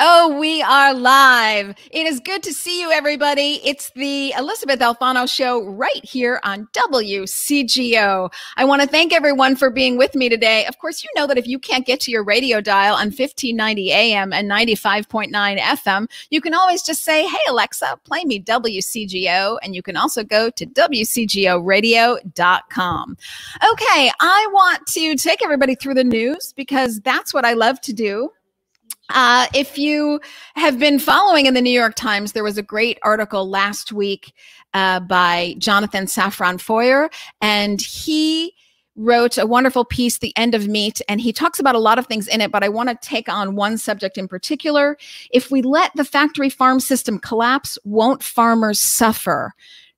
Oh, we are live. It is good to see you, everybody. It's the Elysabeth Alfano Show right here on WCGO. I want to thank everyone for being with me today. Of course, you know that if you can't get to your radio dial on 1590 AM and 95.9 FM, you can always just say, Hey, Alexa, play me WCGO. And you can also go to WCGOradio.com. Okay, I want to take everybody through the news because that's what I love to do. Uh, if you have been following in the New York Times, there was a great article last week uh, by Jonathan Safran Foer, and he wrote a wonderful piece, The End of Meat, and he talks about a lot of things in it, but I want to take on one subject in particular. If we let the factory farm system collapse, won't farmers suffer?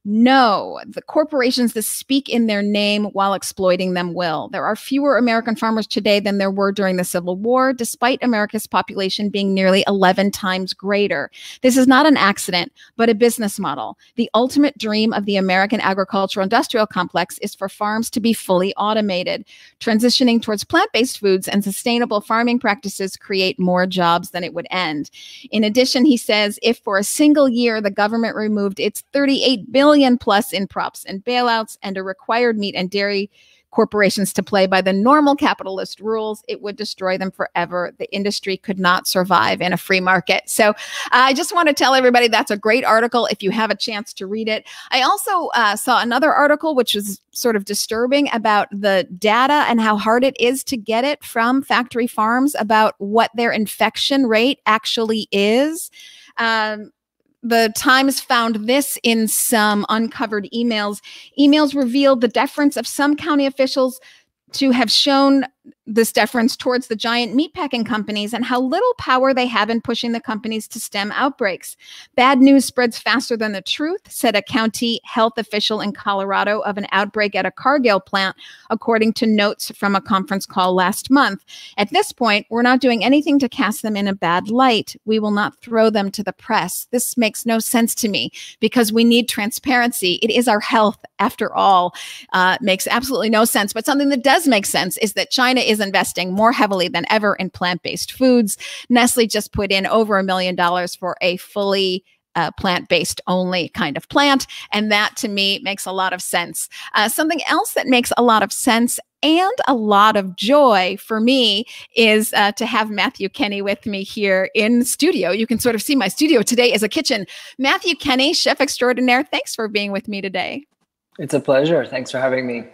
No, the corporations that speak in their name while exploiting them will. There are fewer American farmers today than there were during the Civil War, despite America's population being nearly 11 times greater. This is not an accident, but a business model. The ultimate dream of the American agricultural industrial complex is for farms to be fully automated. Transitioning towards plant based foods and sustainable farming practices create more jobs than it would end. In addition, he says if for a single year the government removed its 38 billion billion plus in props and bailouts and a required meat and dairy corporations to play by the normal capitalist rules, it would destroy them forever. The industry could not survive in a free market. So uh, I just want to tell everybody that's a great article if you have a chance to read it. I also uh, saw another article which was sort of disturbing about the data and how hard it is to get it from factory farms about what their infection rate actually is. Um, the Times found this in some uncovered emails. Emails revealed the deference of some county officials to have shown this deference towards the giant meatpacking companies and how little power they have in pushing the companies to stem outbreaks. Bad news spreads faster than the truth, said a county health official in Colorado of an outbreak at a Cargill plant, according to notes from a conference call last month. At this point, we're not doing anything to cast them in a bad light. We will not throw them to the press. This makes no sense to me because we need transparency. It is our health, after all. Uh, makes absolutely no sense. But something that does make sense is that China is is investing more heavily than ever in plant based foods. Nestle just put in over a million dollars for a fully uh, plant based only kind of plant. And that to me makes a lot of sense. Uh, something else that makes a lot of sense and a lot of joy for me is uh, to have Matthew Kenney with me here in studio. You can sort of see my studio today as a kitchen. Matthew Kenney, chef extraordinaire, thanks for being with me today. It's a pleasure. Thanks for having me.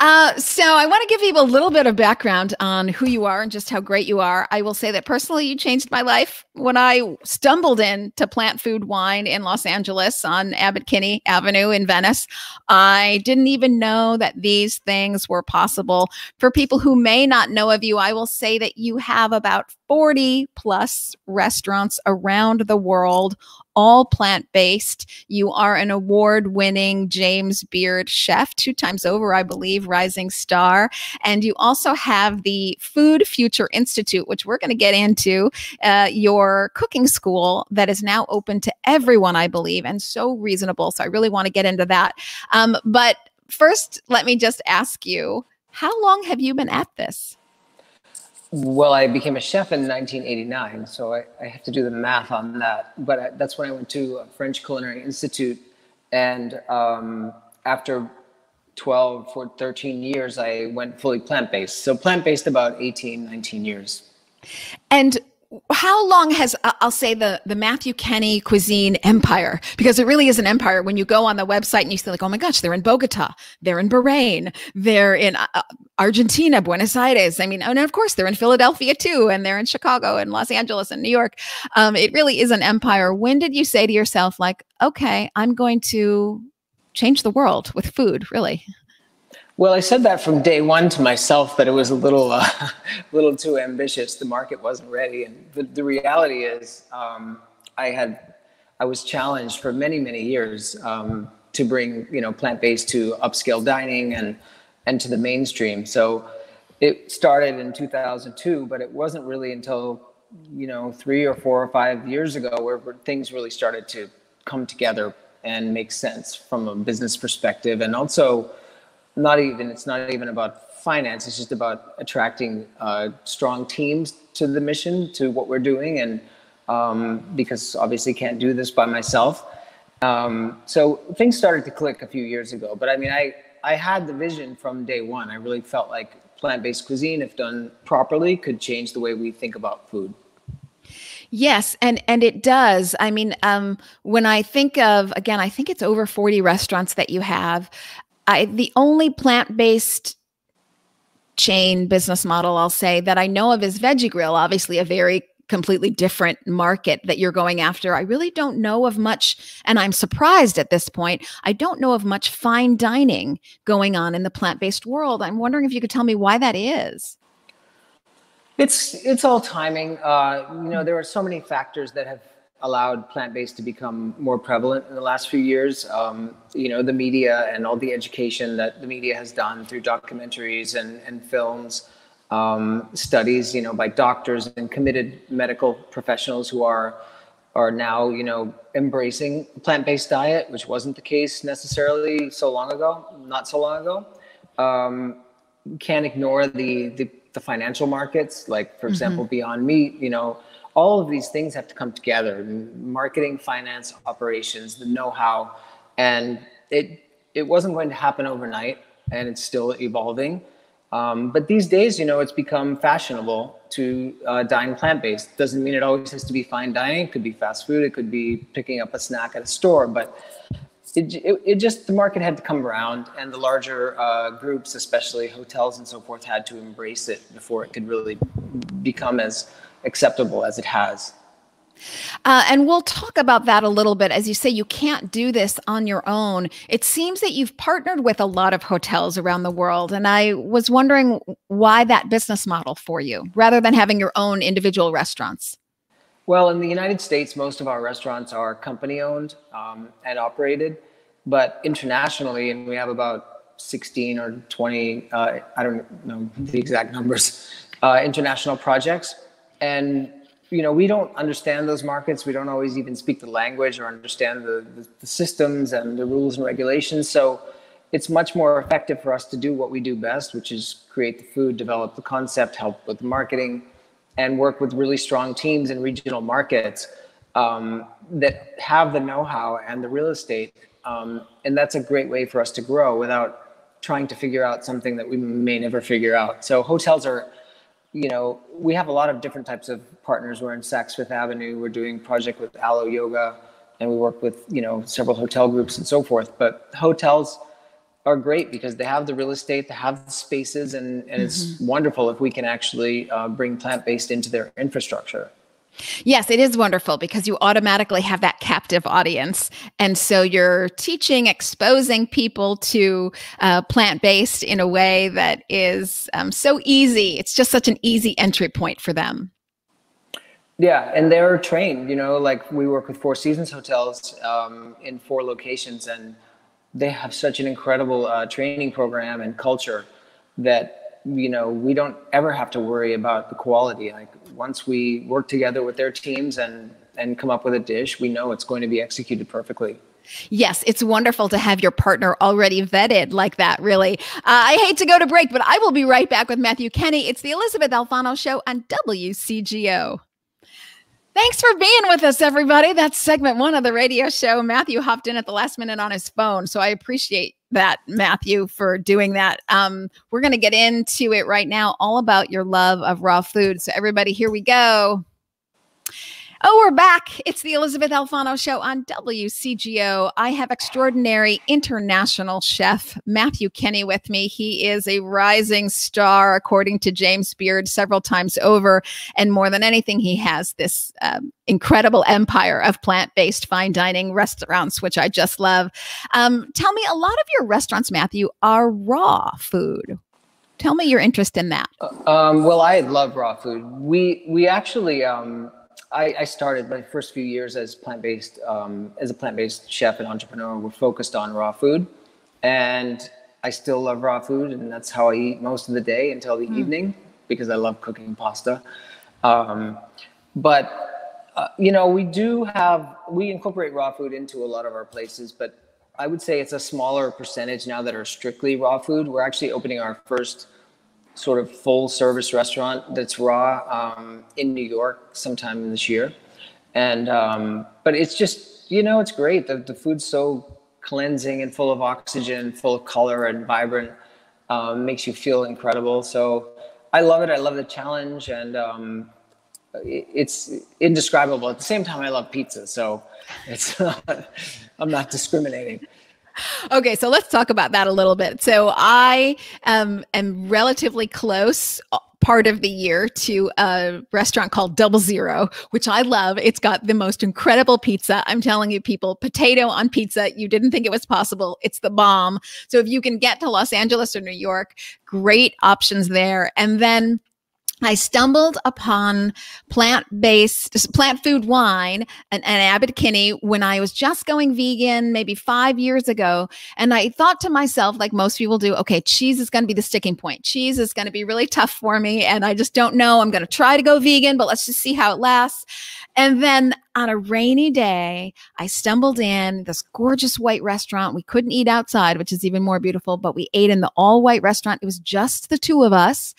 Uh, so I want to give you a little bit of background on who you are and just how great you are. I will say that personally, you changed my life when I stumbled into plant food wine in Los Angeles on Abbot Kinney Avenue in Venice. I didn't even know that these things were possible. For people who may not know of you, I will say that you have about 40 plus restaurants around the world all plant based. You are an award winning James Beard chef, two times over, I believe, Rising Star. And you also have the Food Future Institute, which we're going to get into, uh, your cooking school that is now open to everyone, I believe, and so reasonable. So I really want to get into that. Um, but first, let me just ask you how long have you been at this? Well, I became a chef in 1989, so I, I have to do the math on that. But I, that's when I went to a French Culinary Institute, and um, after 12 or 13 years, I went fully plant based. So plant based about 18, 19 years. And how long has I'll say the the Matthew kenney cuisine empire because it really is an empire. When you go on the website and you see like oh my gosh they're in Bogota they're in Bahrain they're in uh, uh, Argentina Buenos Aires. I mean and of course they're in Philadelphia too and they're in Chicago and Los Angeles and New York. Um, it really is an empire. When did you say to yourself like okay I'm going to change the world with food really well, I said that from day one to myself that it was a little, uh, little too ambitious. The market wasn't ready, and the, the reality is, um, I had, I was challenged for many, many years um, to bring, you know, plant-based to upscale dining and and to the mainstream. So it started in 2002, but it wasn't really until, you know, three or four or five years ago where, where things really started to come together and make sense from a business perspective, and also not even it's not even about finance it's just about attracting uh, strong teams to the mission, to what we're doing, and um, because obviously can't do this by myself. Um, so things started to click a few years ago. But I mean, I I had the vision from day one. I really felt like plant-based cuisine, if done properly, could change the way we think about food. Yes, and and it does. I mean, um, when I think of again, I think it's over forty restaurants that you have. I the only plant-based chain business model I'll say that I know of is Veggie Grill, obviously a very completely different market that you're going after. I really don't know of much, and I'm surprised at this point. I don't know of much fine dining going on in the plant based world. I'm wondering if you could tell me why that is. It's it's all timing. Uh, you know, there are so many factors that have allowed plant-based to become more prevalent in the last few years. Um, you know, the media and all the education that the media has done through documentaries and, and films um, studies, you know, by doctors and committed medical professionals who are are now, you know, embracing plant-based diet, which wasn't the case necessarily so long ago, not so long ago. Um, can't ignore the, the, the financial markets, like for mm-hmm. example, Beyond Meat. You know, all of these things have to come together: marketing, finance, operations, the know-how, and it it wasn't going to happen overnight, and it's still evolving. Um, but these days, you know, it's become fashionable to uh, dine plant-based. Doesn't mean it always has to be fine dining. It could be fast food. It could be picking up a snack at a store. But it, it, it just the market had to come around, and the larger uh, groups, especially hotels and so forth, had to embrace it before it could really become as acceptable as it has. Uh, and we'll talk about that a little bit. As you say, you can't do this on your own. It seems that you've partnered with a lot of hotels around the world. And I was wondering why that business model for you rather than having your own individual restaurants. Well, in the United States, most of our restaurants are company owned um, and operated. But internationally, and we have about 16 or 20, uh, I don't know the exact numbers, uh, international projects. And you know, we don't understand those markets. We don't always even speak the language or understand the, the, the, systems and the rules and regulations. So it's much more effective for us to do what we do best, which is create the food, develop the concept, help with the marketing, and work with really strong teams in regional markets um, that have the know-how and the real estate. Um, and that's a great way for us to grow without trying to figure out something that we may never figure out. So hotels are you know, we have a lot of different types of partners. We're in Saks Fifth Avenue. We're doing project with Alo Yoga, and we work with you know several hotel groups and so forth. But hotels are great because they have the real estate, they have the spaces, and, and mm-hmm. it's wonderful if we can actually uh, bring plant based into their infrastructure. Yes, it is wonderful because you automatically have that captive audience. And so you're teaching, exposing people to uh, plant based in a way that is um, so easy. It's just such an easy entry point for them. Yeah, and they're trained, you know, like we work with Four Seasons hotels um, in four locations, and they have such an incredible uh, training program and culture that you know we don't ever have to worry about the quality like once we work together with their teams and and come up with a dish we know it's going to be executed perfectly Yes, it's wonderful to have your partner already vetted like that, really. Uh, I hate to go to break, but I will be right back with Matthew Kenney. It's the Elysabeth Alfano Show on WCGO. Thanks for being with us, everybody. That's segment one of the radio show. Matthew hopped in at the last minute on his phone, so I appreciate that, Matthew, for doing that. Um, we're going to get into it right now, all about your love of raw food. So, everybody, here we go. Oh, we're back. It's the Elysabeth Alfano show on WCGO. I have extraordinary international chef Matthew Kenney with me. He is a rising star, according to James Beard, several times over. And more than anything, he has this um, incredible empire of plant based fine dining restaurants, which I just love. Um, tell me, a lot of your restaurants, Matthew, are raw food. Tell me your interest in that. Uh, um, well, I love raw food. We we actually um, I, I, started my first few years as plant-based, um, as a plant-based chef and entrepreneur. We're focused on raw food, and I still love raw food, and that's how I eat most of the day until the mm. evening because I love cooking pasta. Um, but uh, you know, we do have we incorporate raw food into a lot of our places, but I would say it's a smaller percentage now that are strictly raw food. We're actually opening our first sort of full service restaurant that's raw um, in New York sometime this year. And um, but it's just you know it's great. The the food's so cleansing and full of oxygen, full of color and vibrant. Um, makes you feel incredible. So I love it. I love the challenge, and um, it's indescribable. At the same time, I love pizza, so it's I'm not discriminating. Okay, so let's talk about that a little bit. So I um, am relatively close uh, part of the year to a restaurant called Double Zero, which I love. It's got the most incredible pizza. I'm telling you, people, potato on pizza. You didn't think it was possible. It's the bomb. So if you can get to Los Angeles or New York, great options there. And then I stumbled upon plant-based, plant food wine and, and Abbot Kinney when I was just going vegan, maybe five years ago. And I thought to myself, like most people do, okay, cheese is going to be the sticking point. Cheese is going to be really tough for me. And I just don't know. I'm going to try to go vegan, but let's just see how it lasts. And then on a rainy day, I stumbled in this gorgeous white restaurant. We couldn't eat outside, which is even more beautiful, but we ate in the all white restaurant. It was just the two of us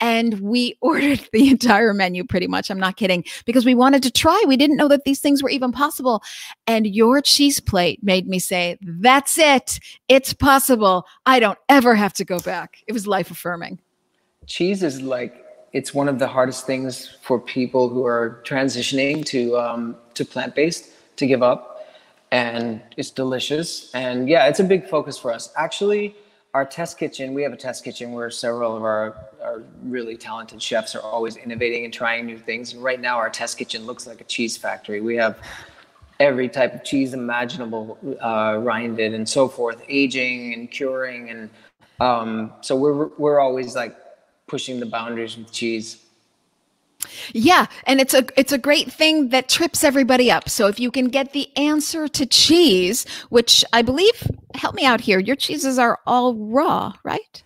and we ordered the entire menu pretty much. I'm not kidding because we wanted to try. We didn't know that these things were even possible. And your cheese plate made me say, That's it. It's possible. I don't ever have to go back. It was life affirming. Cheese is like, it's one of the hardest things for people who are transitioning to um, to plant based to give up, and it's delicious. And yeah, it's a big focus for us. Actually, our test kitchen, we have a test kitchen where several of our, our really talented chefs are always innovating and trying new things. And right now, our test kitchen looks like a cheese factory. We have every type of cheese imaginable, uh, rinded and so forth, aging and curing. And um, so we're, we're always like pushing the boundaries with cheese. Yeah, and it's a it's a great thing that trips everybody up. So if you can get the answer to cheese, which I believe, help me out here, your cheeses are all raw, right?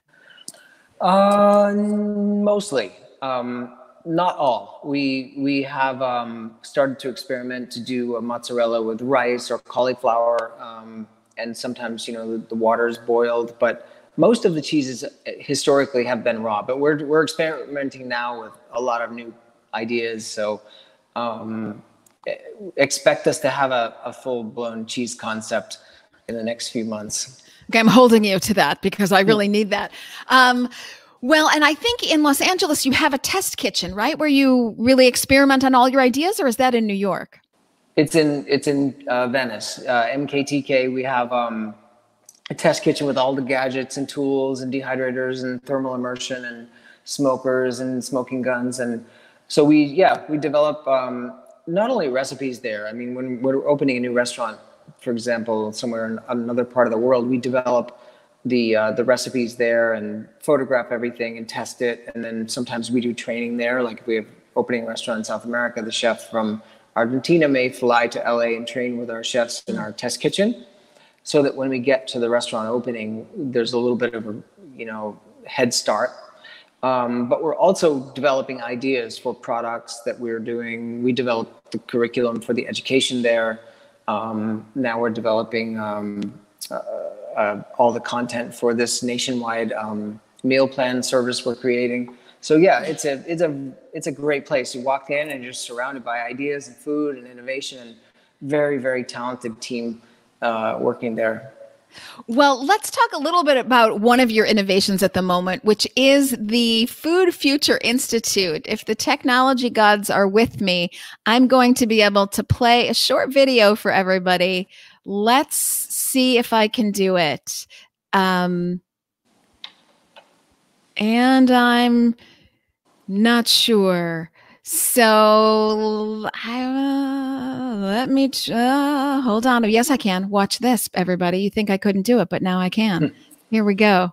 Uh, mostly. Um, not all. We we have um, started to experiment to do a mozzarella with rice or cauliflower, um, and sometimes you know the, the water is boiled, but most of the cheeses historically have been raw, but we're we're experimenting now with a lot of new ideas. So um, expect us to have a, a full blown cheese concept in the next few months. Okay, I'm holding you to that because I really need that. Um, well, and I think in Los Angeles you have a test kitchen, right, where you really experiment on all your ideas, or is that in New York? It's in it's in uh, Venice, uh, MKTK. We have um, a test kitchen with all the gadgets and tools and dehydrators and thermal immersion and smokers and smoking guns. And so we yeah we develop um, not only recipes there i mean when we're opening a new restaurant for example somewhere in another part of the world we develop the uh, the recipes there and photograph everything and test it. And then sometimes we do training there. Like if we have opening a restaurant in south america. The chef from argentina may fly to la and train with our chefs in our test kitchen so that when we get to the restaurant opening there's a little bit of a you know head start um, but we're also developing ideas for products that we're doing. We developed the curriculum for the education there. Um, now we're developing um, uh, uh, all the content for this nationwide um, meal plan service we're creating. So yeah, it's a it's a it's a great place. You walk in and you're surrounded by ideas and food and innovation and very very talented team uh, working there. Well, let's talk a little bit about one of your innovations at the moment, which is the Food Future Institute. If the technology gods are with me, I'm going to be able to play a short video for everybody. Let's see if I can do it. Um, and I'm not sure. So I, uh, let me uh, hold on. Yes, I can. Watch this, everybody. You think I couldn't do it, but now I can. Hmm. Here we go.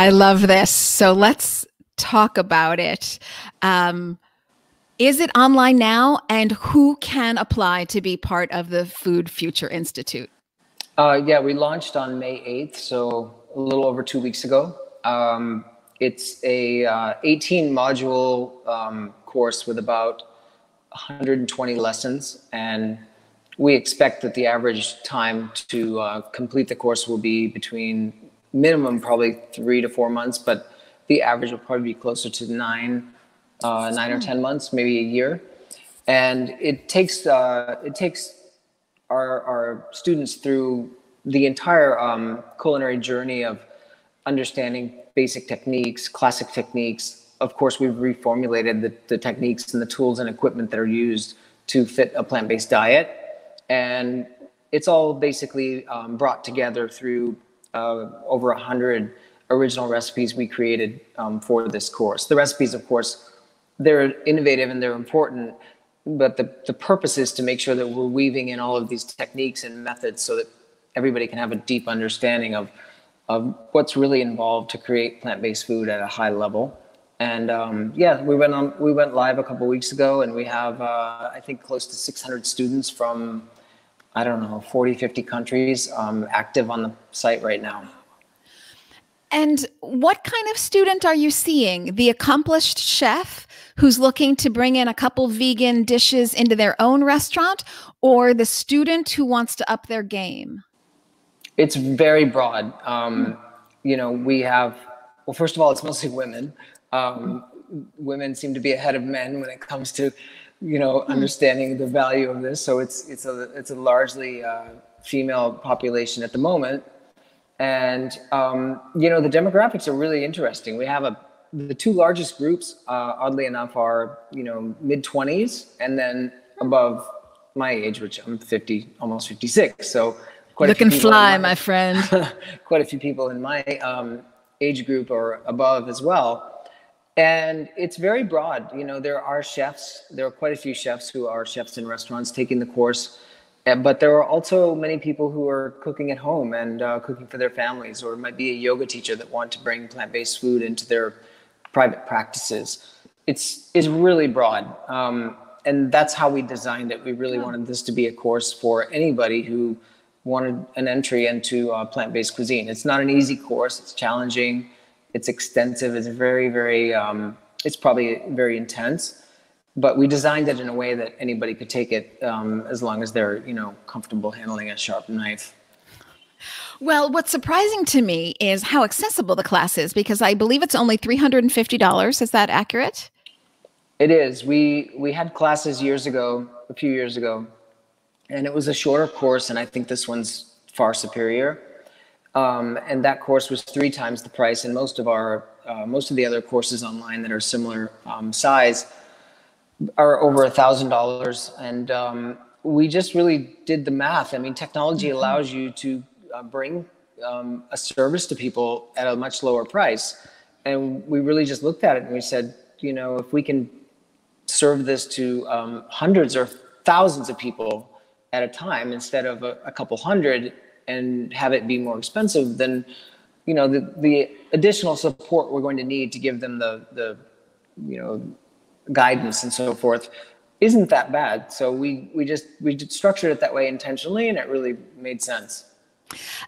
I love this. So let's talk about it. Um, is it online now? And who can apply to be part of the Food Future Institute? Uh, yeah, we launched on May 8th, so a little over two weeks ago. Um, it's a uh, 18 module um, course with about 120 lessons, and we expect that the average time to uh, complete the course will be between minimum probably three to four months, but the average will probably be closer to nine uh, nine or ten months, maybe a year, and it takes uh, it takes our our students through the entire um, culinary journey of understanding basic techniques, classic techniques. Of course, we've reformulated the, the techniques and the tools and equipment that are used to fit a plant-based diet, and it's all basically um, brought together through uh, over a hundred original recipes we created um, for this course. The recipes, of course, they're innovative and they're important, but the, the purpose is to make sure that we're weaving in all of these techniques and methods so that everybody can have a deep understanding of, of what's really involved to create plant-based food at a high level. And um, yeah, we went on. We went live a couple weeks ago, and we have uh, I think close to 600 students from I don't know 40, 50 countries um, active on the site right now. And what kind of student are you seeing? The accomplished chef who's looking to bring in a couple vegan dishes into their own restaurant, or the student who wants to up their game? It's very broad. Um, you know, we have, well, first of all, it's mostly women. Um, women seem to be ahead of men when it comes to, you know, hmm. understanding the value of this. So it's it's a it's a largely uh, female population at the moment, and um, you know the demographics are really interesting. We have a the two largest groups, uh, oddly enough, are you know mid twenties and then above my age, which I'm 50, almost 56. So quite looking fly, my, my, friend. quite a few people in my um, age group or above as well. And it's very broad. You know, there are chefs. There are quite a few chefs who are chefs in restaurants taking the course. Eh, but there are also many people who are cooking at home and uh, cooking for their families, or might be a yoga teacher that want to bring plant-based food into their private practices. It's is really broad, um, and that's how we designed it. We really yeah. wanted this to be a course for anybody who wanted an entry into uh, plant-based cuisine. It's not an easy course. It's challenging. It's extensive. It's very, very. Um, it's probably very intense, but we designed it in a way that anybody could take it um, as long as they're, you know, comfortable handling a sharp knife. Well, what's surprising to me is how accessible the class is because I believe it's only $350. Is that accurate? It is. We we had classes years ago, a few years ago, and it was a shorter course, and I think this one's far superior. Um, and that course was three times the price, and most of our uh, most of the other courses online that are similar um, size are over a thousand dollars. And um, we just really did the math. I mean, technology mm-hmm. allows you to uh, bring um, a service to people at a much lower price. And we really just looked at it and we said, you know, if we can serve this to um, hundreds or thousands of people at a time instead of a, a, couple hundred and have it be more expensive, then you know the the additional support we're going to need to give them the the you know guidance and so forth isn't that bad. So we we just we structured it that way intentionally, and it really made sense.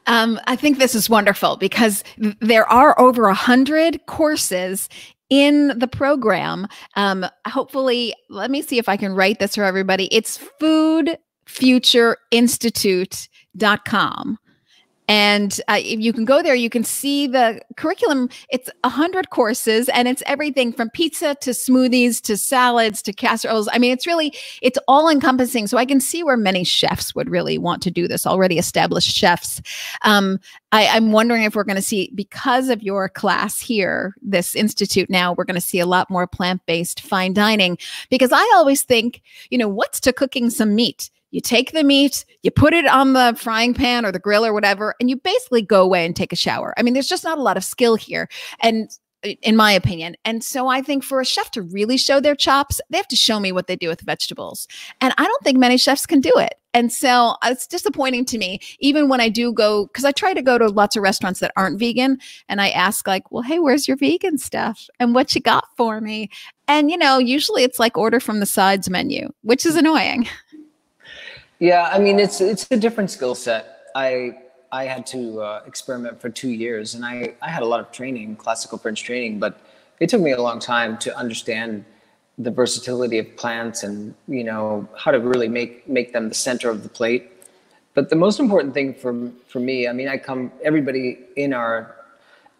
Um, I think this is wonderful because there are over a hundred courses in the program. Um, hopefully, let me see if I can write this for everybody. It's foodfutureinstitute.com. And uh, you can go there, you can see the curriculum. It's a hundred courses, and it's everything from pizza to smoothies to salads to casseroles. I mean, it's really it's all encompassing. So I can see where many chefs would really want to do this. Already established chefs. Um, I, I'm wondering if we're going to see because of your class here, this institute now, we're going to see a lot more plant based fine dining. Because I always think, you know, what's to cooking some meat? You take the meat, you put it on the frying pan or the grill or whatever, and you basically go away and take a shower. I mean, there's just not a lot of skill here. And in my opinion. And so I think for a chef to really show their chops, they have to show me what they do with vegetables. And I don't think many chefs can do it. And so uh, it's disappointing to me, even when I do go, because I try to go to lots of restaurants that aren't vegan. And I ask, like, well, hey, where's your vegan stuff? And what you got for me? And, you know, usually it's like order from the sides menu, which is annoying. Yeah. I mean, it's, it's a different skill set. I, I had to uh, experiment for two years, and I, I had a lot of training, classical French training, but it took me a long time to understand the versatility of plants and you know how to really make make them the center of the plate. But the most important thing for for me, I mean, I come everybody in our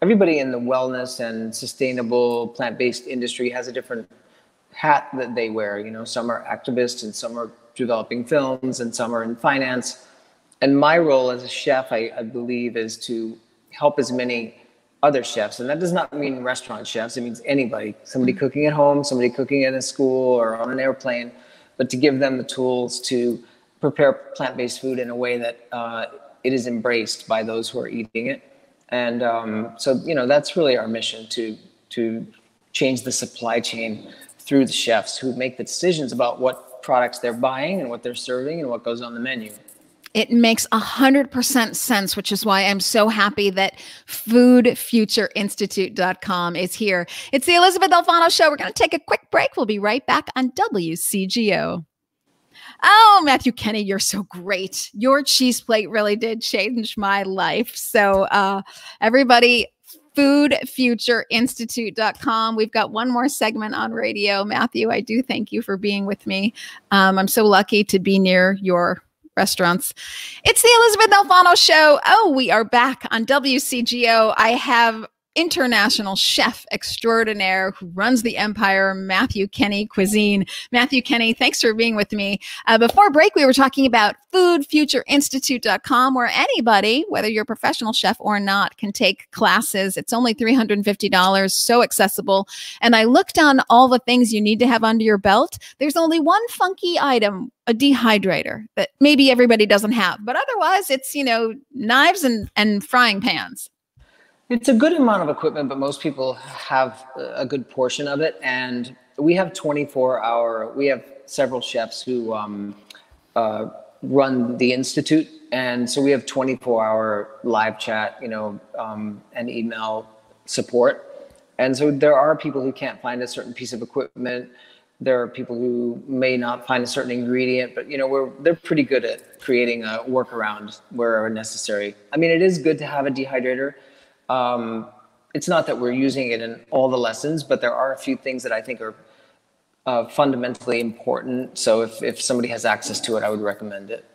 everybody in the wellness and sustainable plant-based industry has a different hat that they wear. You know, some are activists and some are developing films and some are in finance and my role as a chef, I, I believe, is to help as many other chefs. And that does not mean restaurant chefs, it means anybody, somebody mm-hmm. cooking at home, somebody cooking in a school or on an airplane, but to give them the tools to prepare plant based food in a way that uh, it is embraced by those who are eating it. And um, so, you know, that's really our mission to, to change the supply chain through the chefs who make the decisions about what products they're buying and what they're serving and what goes on the menu. It makes a hundred percent sense, which is why I'm so happy that foodfutureinstitute.com is here. It's the Elysabeth Alfano show. We're going to take a quick break. We'll be right back on WCGO. Oh, Matthew Kenney, you're so great. Your cheese plate really did change my life. So, uh, everybody, foodfutureinstitute.com. We've got one more segment on radio. Matthew, I do thank you for being with me. Um, I'm so lucky to be near your restaurants. It's the Elysabeth Alfano Show. Oh, we are back on WCGO. I have international chef extraordinaire who runs the empire, Matthew Kenney Cuisine. Matthew Kenney, thanks for being with me. Uh, before break, we were talking about foodfutureinstitute.com, where anybody, whether you're a professional chef or not, can take classes. It's only $350, so accessible. And I looked on all the things you need to have under your belt. There's only one funky item a dehydrator that maybe everybody doesn't have but otherwise it's you know knives and and frying pans it's a good amount of equipment, but most people have a good portion of it. And we have 24 hour, we have several chefs who um, uh, run the Institute. And so we have 24 hour live chat, you know, um, and email support. And so there are people who can't find a certain piece of equipment. There are people who may not find a certain ingredient, but you know, we're they're pretty good at creating a workaround where necessary. I mean, it is good to have a dehydrator um, it's not that we're using it in all the lessons, but there are a few things that I think are uh, fundamentally important. So if, if somebody has access to it, I would recommend it.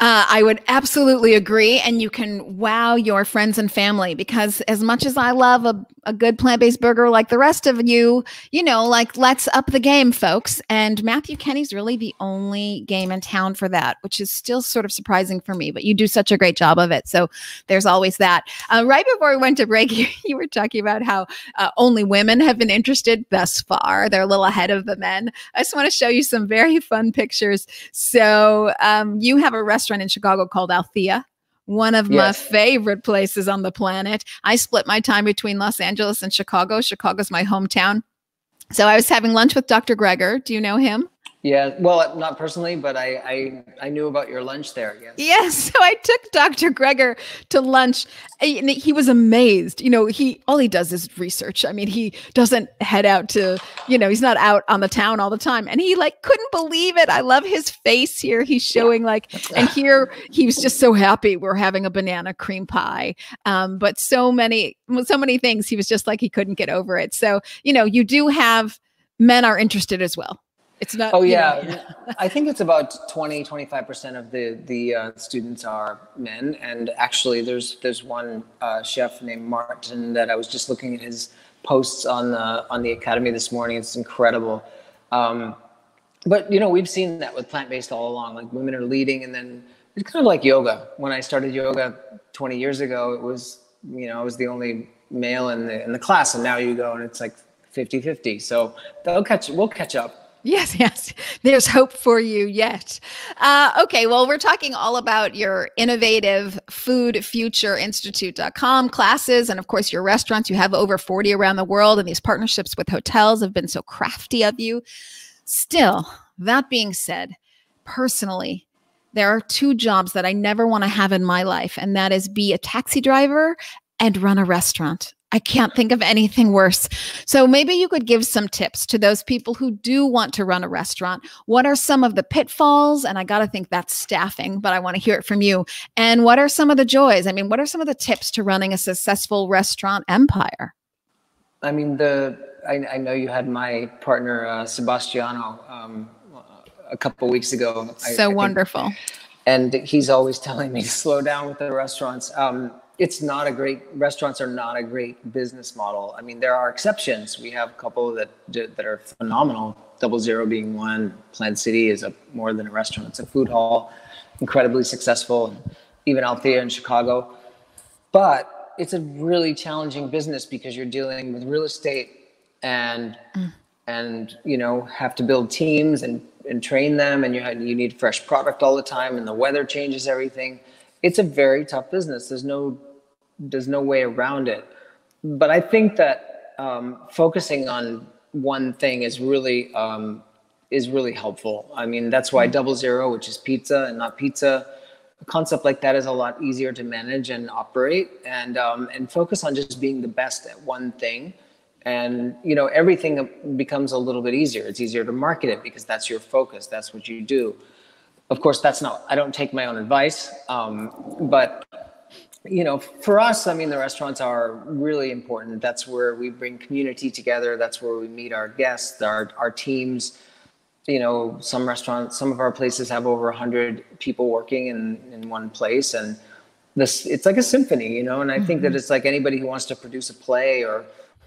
Uh, I would absolutely agree. And you can wow your friends and family because, as much as I love a, a good plant based burger like the rest of you, you know, like let's up the game, folks. And Matthew Kenney's really the only game in town for that, which is still sort of surprising for me, but you do such a great job of it. So there's always that. Uh, right before we went to break, you, you were talking about how uh, only women have been interested thus far. They're a little ahead of the men. I just want to show you some very fun pictures. So um, you have a restaurant in Chicago called Althea one of yes. my favorite places on the planet. I split my time between Los Angeles and Chicago. Chicago's my hometown. So I was having lunch with Dr. Greger. Do you know him? Yeah, well, not personally, but I, I I knew about your lunch there. Yes. Yes. So I took Dr. Greger to lunch. And he was amazed. You know, he all he does is research. I mean, he doesn't head out to, you know, he's not out on the town all the time. And he like couldn't believe it. I love his face here. He's showing like, and here he was just so happy we're having a banana cream pie. Um, but so many, so many things. He was just like he couldn't get over it. So you know, you do have men are interested as well it's not. Oh yeah, know, yeah. I think it's about 20, 25 percent of the the uh, students are men, and actually, there's there's one uh, chef named Martin that I was just looking at his posts on the on the academy this morning. It's incredible. Um, but you know, we've seen that with plant based all along. Like women are leading, and then it's kind of like yoga. When I started yoga 20 years ago, it was you know I was the only male in the in the class, and now you go and it's like 50-50. So they'll catch. We'll catch up Yes, yes. There's hope for you yet. Uh, okay, well, we're talking all about your innovative food future institute.com classes and, of course, your restaurants. You have over 40 around the world, and these partnerships with hotels have been so crafty of you. Still, that being said, personally, there are two jobs that I never want to have in my life, and that is be a taxi driver and run a restaurant. I can't think of anything worse. So maybe you could give some tips to those people who do want to run a restaurant. What are some of the pitfalls? And I got to think that's staffing, but I want to hear it from you. And what are some of the joys? I mean, what are some of the tips to running a successful restaurant empire? I mean, the I, I know you had my partner uh, Sebastiano um, a couple weeks ago. So I, I wonderful. Think, and he's always telling me to slow down with the restaurants. Um, it's not a great restaurants are not a great business model. I mean, there are exceptions. We have a couple that that are phenomenal. Double Zero being one. Plant City is a more than a restaurant; it's a food hall, incredibly successful. Even Althea in Chicago, but it's a really challenging business because you're dealing with real estate and mm. and you know have to build teams and and train them, and you have, you need fresh product all the time, and the weather changes everything. It's a very tough business. There's no there's no way around it. But I think that um, focusing on one thing is really um, is really helpful. I mean, that's why Double Zero, which is pizza and not pizza, a concept like that is a lot easier to manage and operate, and um, and focus on just being the best at one thing. And you know, everything becomes a little bit easier. It's easier to market it because that's your focus. That's what you do. Of course, that's not. I don't take my own advice, um, but you know, for us, I mean, the restaurants are really important. That's where we bring community together. That's where we meet our guests, our our teams. You know, some restaurants, some of our places have over hundred people working in in one place, and this it's like a symphony, you know. And I mm-hmm. think that mm-hmm. it's like anybody who wants to produce a play or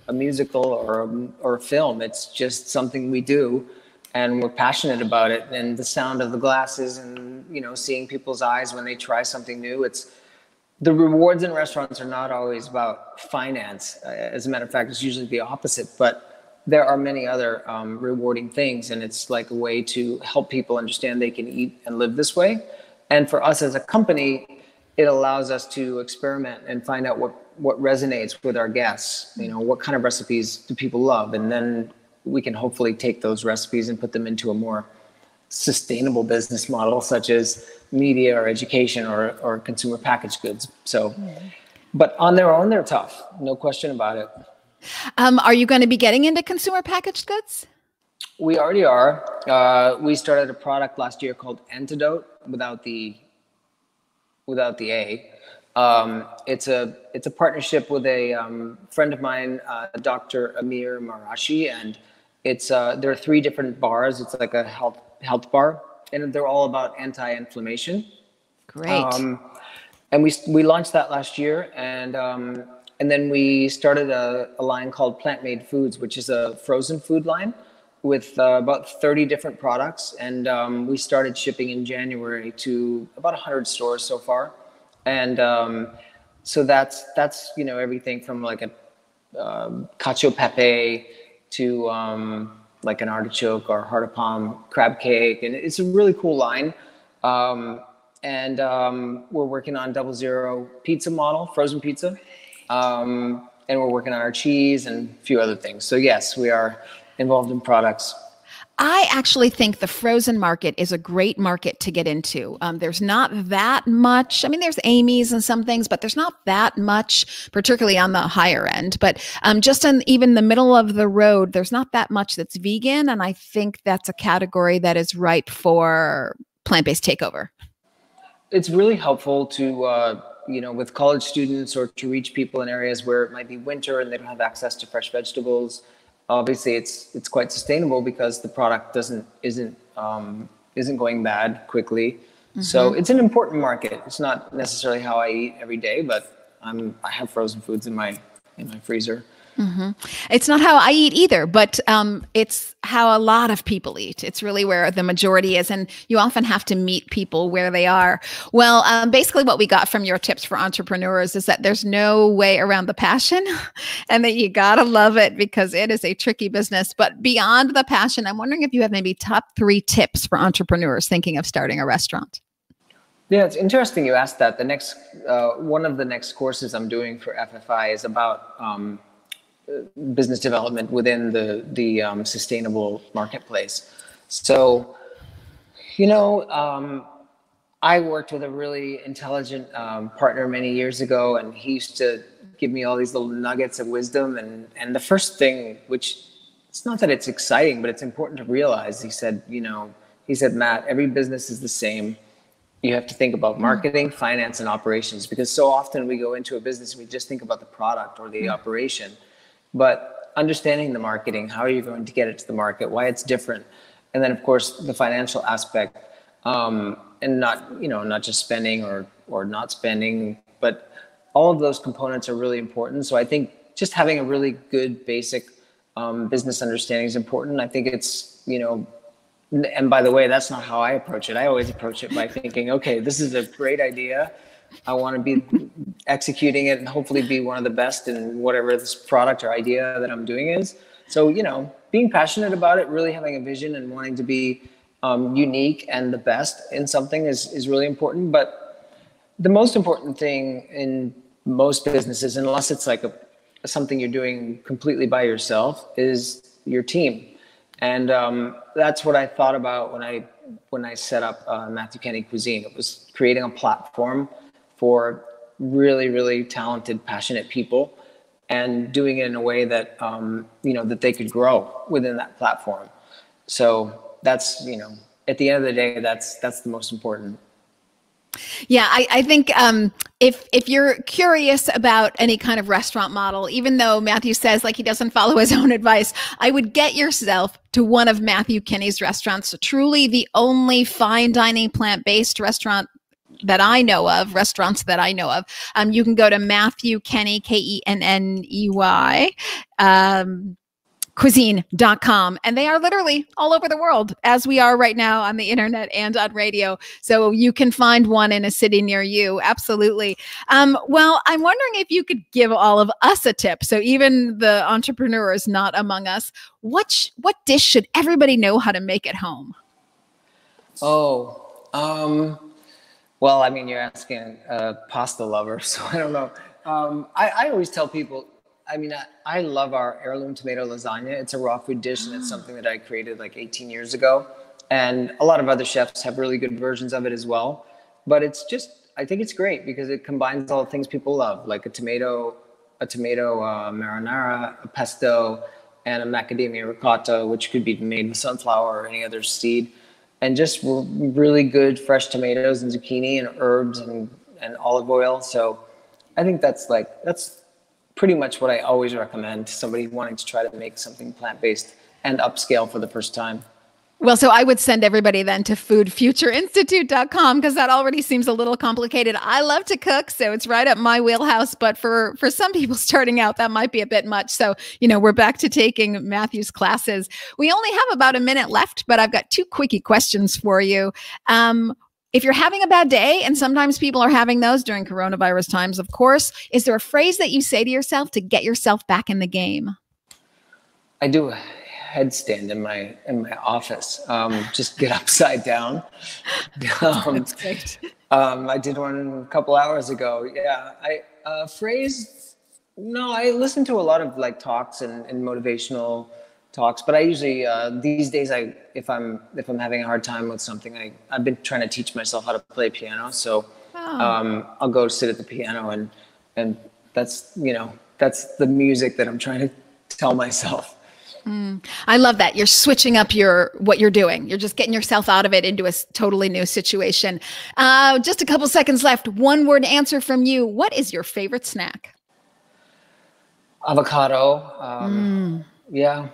a musical or a, or a film. It's just something we do, and we're passionate about it. And the sound of the glasses, and you know, seeing people's eyes when they try something new. It's the rewards in restaurants are not always about finance. Uh, as a matter of fact, it's usually the opposite. But there are many other um, rewarding things, and it's like a way to help people understand they can eat and live this way. And for us as a company, it allows us to experiment and find out what what resonates with our guests. You know, what kind of recipes do people love, and then we can hopefully take those recipes and put them into a more sustainable business model, such as media or education or, or consumer packaged goods. So, but on their own, they're tough. No question about it. Um, are you going to be getting into consumer packaged goods? We already are. Uh, we started a product last year called Antidote without the without the A. Um, it's a it's a partnership with a um, friend of mine, uh, Dr. Amir Marashi, and it's uh, there are three different bars. It's like a health health bar and they're all about anti-inflammation. Great. Um, and we we launched that last year, and um, and then we started a, a, line called Plant Made Foods, which is a frozen food line with uh, about 30 different products, and um, we started shipping in January to about 100 stores so far, and um, so that's that's you know everything from like a um, cacio pepe to um, like an artichoke or heart of palm crab cake, and it's a really cool line. Um, and um, we're working on double zero pizza model, frozen pizza, um, and we're working on our cheese and a few other things. So yes, we are involved in products. I actually think the frozen market is a great market to get into. Um, there's not that much. I mean, there's Amy's and some things, but there's not that much, particularly on the higher end. But um, just in even the middle of the road, there's not that much that's vegan. And I think that's a category that is ripe for plant based takeover. It's really helpful to. Uh, you know, with college students or to reach people in areas where it might be winter and they don't have access to fresh vegetables obviously it's it's quite sustainable because the product doesn't isn't um, isn't going bad quickly. Mm-hmm. So it's an important market. It's not necessarily how I eat every day, but I'm I have frozen foods in my in my freezer. Mm-hmm. It's not how I eat either, but um, it's how a lot of people eat. It's really where the majority is, and you often have to meet people where they are. Well, um, basically, what we got from your tips for entrepreneurs is that there's no way around the passion, and that you gotta love it because it is a tricky business. But beyond the passion, I'm wondering if you have maybe top three tips for entrepreneurs thinking of starting a restaurant. Yeah, it's interesting you asked that. The next uh, one of the next courses I'm doing for FFI is about um, business development within the the um, sustainable marketplace. So, you know, um, I worked with a really intelligent um, partner many years ago, and he used to give me all these little nuggets of wisdom. And and the first thing, which it's not that it's exciting, but it's important to realize, he said, you know, he said, Matt, every business is the same. You have to think about mm. marketing, finance, and operations because so often we go into a business and we just think about the product or the mm. operation but understanding the marketing, how are you going to get it to the market, why it's different, and then of course the financial aspect, um, and not you know not just spending or or not spending, but all of those components are really important. So I think just having a really good basic um, business understanding is important. I think it's you know and by the way, that's not how I approach it. I always approach it by thinking, okay, this is a great idea. I want to be executing it and hopefully be one of the best in whatever this product or idea that I'm doing is. So, you know, being passionate about it, really having a vision and wanting to be um, unique and the best in something is, is really important. But the most important thing in most businesses, unless it's like a, something you're doing completely by yourself, is your team. And um, that's what I thought about when I when I set up uh, Matthew Kenney Cuisine. It was creating a platform for really, really talented, passionate people and doing it in a way that, um, you know, that they could grow within that platform. So that's, you know, at the end of the day, that's, that's the most important. Yeah, I, I think um, if if you're curious about any kind of restaurant model, even though Matthew says like he doesn't follow his own advice, I would get yourself to one of Matthew Kenney's restaurants. Truly, the only fine dining plant based restaurant that I know of, restaurants that I know of, um, you can go to Matthew Kenney, K E N N E Y. Um, cuisine.com and they are literally all over the world as we are right now on the internet and on radio so you can find one in a city near you absolutely um, well i'm wondering if you could give all of us a tip so even the entrepreneurs not among us what what dish should everybody know how to make at home oh um well, I mean, you're asking a pasta lover, so I don't know. Um, I, I, always tell people, I mean, I, I, love our heirloom tomato lasagna. It's a raw food dish, and it's something that I created like 18 years ago. And a lot of other chefs have really good versions of it as well. But it's just, I think it's great because it combines all the things people love, like a tomato, a tomato uh, marinara, a pesto, and a macadamia ricotta, which could be made with sunflower or any other seed and just really good fresh tomatoes and zucchini and herbs and, and olive oil. So I think that's like, that's pretty much what I always recommend to somebody wanting to try to make something plant based and upscale for the first time. Well, so I would send everybody then to foodfutureinstitute.com because that already seems a little complicated. I love to cook, so it's right up my wheelhouse, but for for some people starting out that might be a bit much. So, you know, we're back to taking Matthew's classes. We only have about a minute left, but I've got two quickie questions for you. Um, if you're having a bad day, and sometimes people are having those during coronavirus times, of course, is there a phrase that you say to yourself to get yourself back in the game? I do headstand in my in my office. Um, just get upside down. Um, Um, I did one a couple hours ago. Yeah, I uh, phrase. No, I listen to a lot of like talks and, and motivational talks, but I usually uh, these days I if I'm if I'm having a hard time with something, I I've been trying to teach myself how to play piano. So oh. um, I'll go sit at the piano and and that's you know that's the music that I'm trying to tell myself. Mm, I love that. You're switching up your what you're doing. You're just getting yourself out of it into a totally new situation. Uh, just a couple seconds left. One word answer from you. What is your favorite snack? Avocado. Um, mm. Yeah,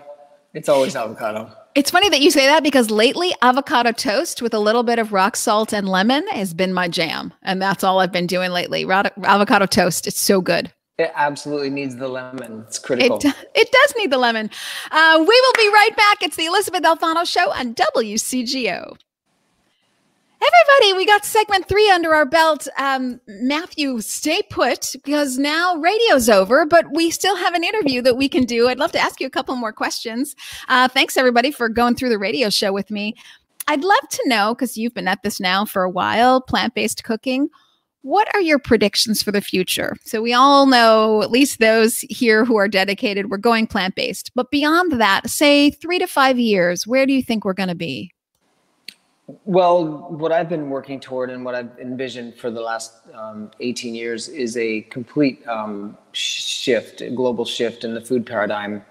it's always avocado. It's funny that you say that because lately avocado toast with a little bit of rock salt and lemon has been my jam, and that's all I've been doing lately. Avocado toast. It's so good. It absolutely needs the lemon. It's critical. It, it does need the lemon. Uh, we will be right back. It's the Elysabeth Alfano Show on WCGO. Everybody, we got segment three under our belt. Um, Matthew, stay put because now radio's over, but we still have an interview that we can do. I'd love to ask you a couple more questions. Uh, thanks, everybody, for going through the radio show with me. I'd love to know because you've been at this now for a while plant based cooking. What are your predictions for the future? So, we all know, at least those here who are dedicated, we're going plant based. But beyond that, say three to five years, where do you think we're going to be? Well, what I've been working toward and what I've envisioned for the last um, 18 years is a complete um, shift, a global shift in the food paradigm.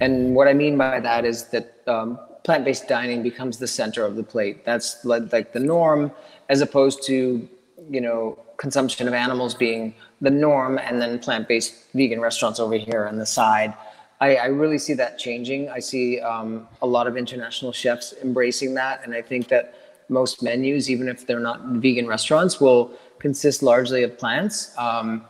And what I mean by that is that um, plant based dining becomes the center of the plate. That's like the norm, as opposed to, you know, consumption of animals being the norm and then plant based vegan restaurants over here on the side. I, I really see that changing. I see um, a lot of international chefs embracing that, and I think that most menus, even if they're not vegan restaurants, will consist largely of plants. Um,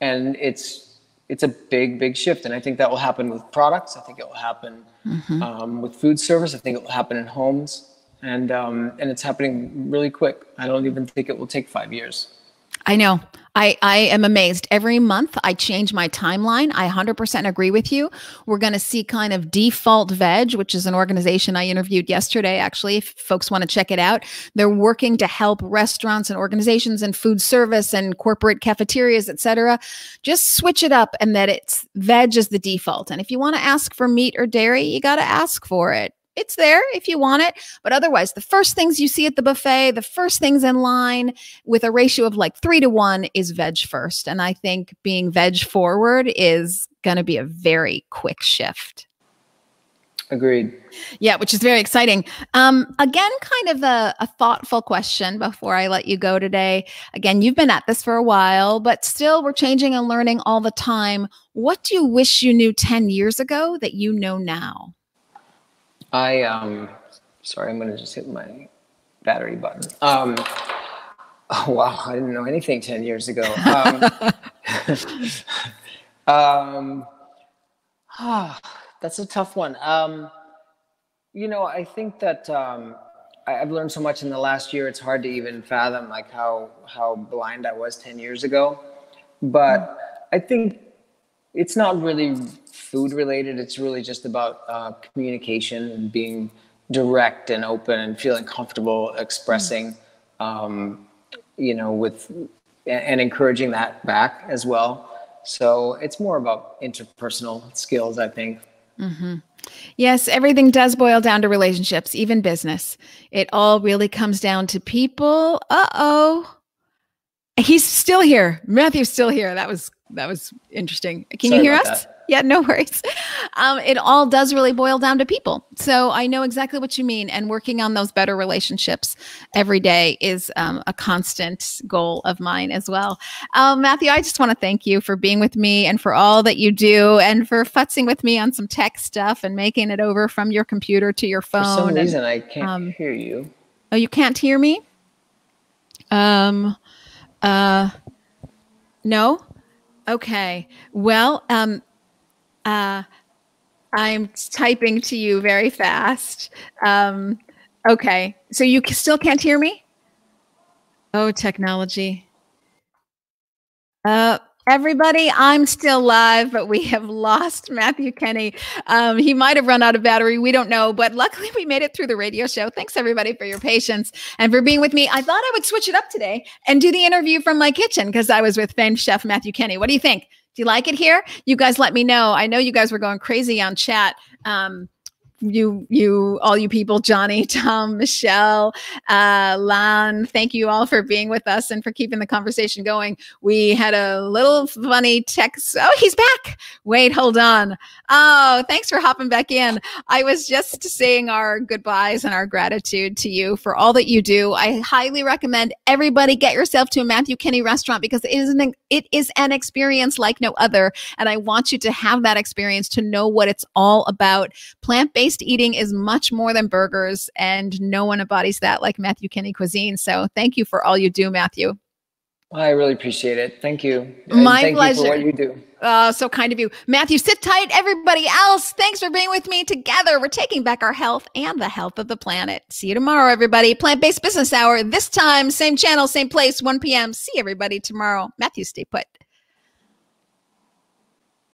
and it's it's a big, big shift, and I think that will happen with products. I think it will happen mm-hmm. um, with food service. I think it will happen in homes, and um, and it's happening really quick. I don't even think it will take five years. I know. I, I am amazed. Every month I change my timeline. I 100% agree with you. We're going to see kind of Default Veg, which is an organization I interviewed yesterday, actually, if folks want to check it out. They're working to help restaurants and organizations and food service and corporate cafeterias, et cetera, just switch it up and that it's veg is the default. And if you want to ask for meat or dairy, you got to ask for it it's there if you want it. But otherwise, the first things you see at the buffet, the first things in line with a ratio of like three to one is veg first. And I think being veg forward is going to be a very quick shift. Agreed. Yeah, which is very exciting. Um, again, kind of a, a, thoughtful question before I let you go today. Again, you've been at this for a while, but still we're changing and learning all the time. What do you wish you knew 10 years ago that you know now? I um, sorry, I'm gonna just hit my battery button. Um, oh wow, I didn't know anything ten years ago. Um, um, ah, that's a tough one. Um, you know, I think that um, I, have learned so much in the last year. It's hard to even fathom like how how blind I was ten years ago. But I think it's not really food related. It's really just about uh, communication and being direct and open and feeling comfortable expressing, um, you know, with and encouraging that back as well. So it's more about interpersonal skills, I think. Mm-hmm. Yes, everything does boil down to relationships, even business. It all really comes down to people. Uh oh. He's still here. Matthew's still here. That was that was interesting. Can Sorry you hear us? That. Yeah, no worries. Um, it all does really boil down to people. So I know exactly what you mean. And working on those better relationships every day is um, a constant goal of mine as well. Um, Matthew, I just want to thank you for being with me and for all that you do and for futzing with me on some tech stuff and making it over from your computer to your phone. For some reason, I can't um, hear you. Oh, you can't hear me? Um, uh, no. Okay. Well, um, uh, I'm typing to you very fast. Um, okay. So you still can't hear me? Oh, technology. Uh, Everybody, I'm still live, but we have lost Matthew Kenney. Um, he might have run out of battery. We don't know, but luckily we made it through the radio show. Thanks everybody for your patience and for being with me. I thought I would switch it up today and do the interview from my kitchen because I was with famed chef Matthew Kenney. What do you think? Do you like it here? You guys let me know. I know you guys were going crazy on chat. Um, you you all you people johnny tom michelle uh lan thank you all for being with us and for keeping the conversation going. We had a little funny text. Oh he's back. Wait hold on. Oh thanks for hopping back in. I was just saying our goodbyes and our gratitude to you for all that you do. I highly recommend everybody get yourself to a matthew Kenney restaurant because it is an it is an experience like no other. And i want you to have that experience to know what it's all about. Plant-based based eating is much more than burgers, and no one embodies that like Matthew Kenney Cuisine. So thank you for all you do, Matthew. I really appreciate it. Thank you. And My thank pleasure. You for what you do. Uh, so kind of you. Matthew, sit tight. Everybody else, thanks for being with me together. We're taking back our health and the health of the planet. See you tomorrow, everybody. Plant based business hour, this time, same channel, same place, 1 p.m. See everybody tomorrow. Matthew, stay put.